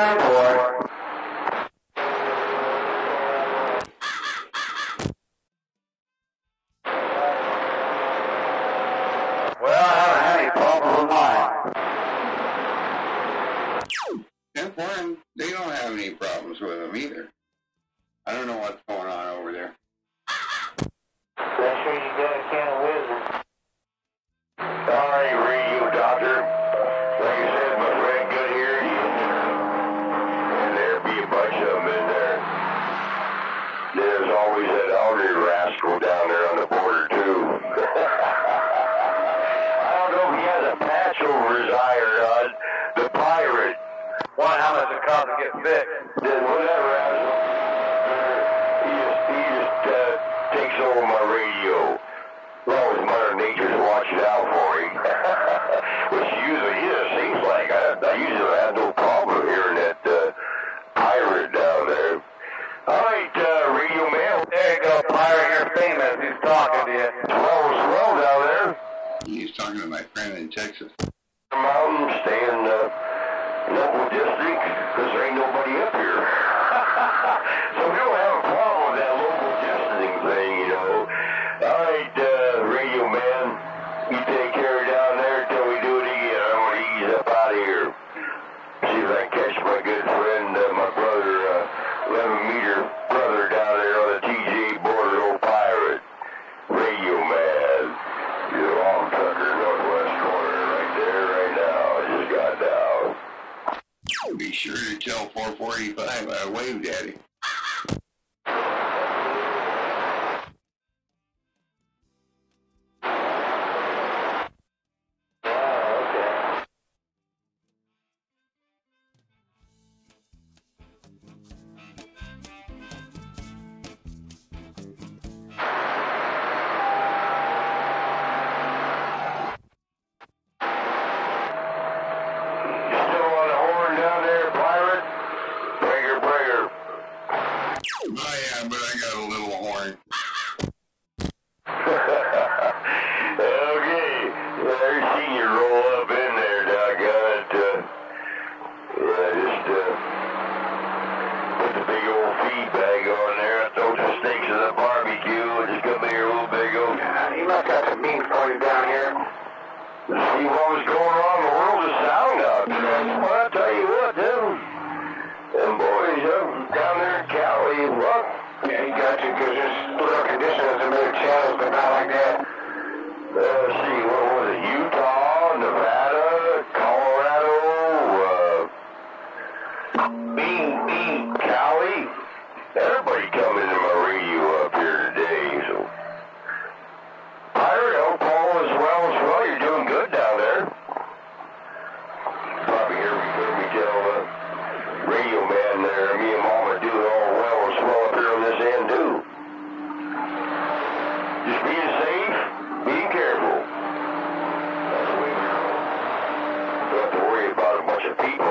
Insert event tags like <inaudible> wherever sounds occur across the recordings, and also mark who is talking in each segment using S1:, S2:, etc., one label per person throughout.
S1: 10 4. Well, I haven't had any problems with mine.
S2: And they don't have any problems with them either. I don't know what's going on over there.
S3: There's always that elderly rascal down there on the border, too. <laughs> I don't know if he has a patch over his eye or not. The pirate.
S1: One, how much it costs to get fixed?
S3: Then whatever asshole. He just, he just uh, takes over my radio. As long as Mother Nature's watching out for him. Which usually is, seems like. I, I usually have no problem hearing that uh, pirate down there. All right, uh, radio man.
S1: There you go, pirate, you're famous. Who's talking to you?
S3: Swell, swell down there.
S2: He's talking to my friend in Texas.
S3: Mountain, stay in the local district, because there ain't nobody up here. <laughs> so don't have
S2: Be sure to tell 445 I uh, waved at him.
S3: Old.
S1: You must have some meat for down here.
S3: See what was going on in the world of sound out there. Well, I tell you what, them, them boys up down there in Cali, what?
S1: Yeah, he got you because there's little conditions in other channels, but not like that.
S3: Uh, let's see, what was it? Utah, Nevada, Colorado, uh,
S1: Bean, bean.
S3: Cali. Everybody coming to my radio up here today, so. Pirate, El Paul as well as well. You're doing good down there. Probably hear me, hear me tell the radio man there, me and Mom are doing all well as well up here on this end too. Just being safe, being careful. That's the way we go. Don't have to worry about a bunch of people.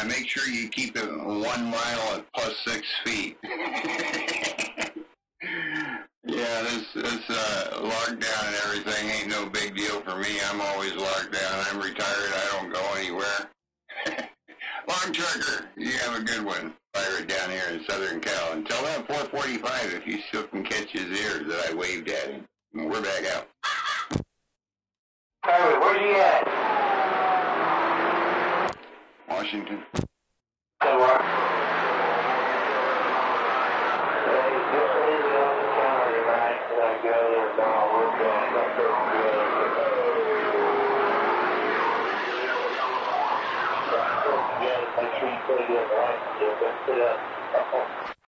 S2: Yeah, make sure you keep it one mile at plus six feet. <laughs> yeah, this this uh, lockdown and everything ain't no big deal for me. I'm always locked down. I'm retired. I don't go anywhere. <laughs> LogTrucker, you have a good one. Pirate down here in Southern Cal. Tell that 445 if you still can catch his ears that I waved at him. We're back out.
S1: Pirate, where's he at?
S2: Washington.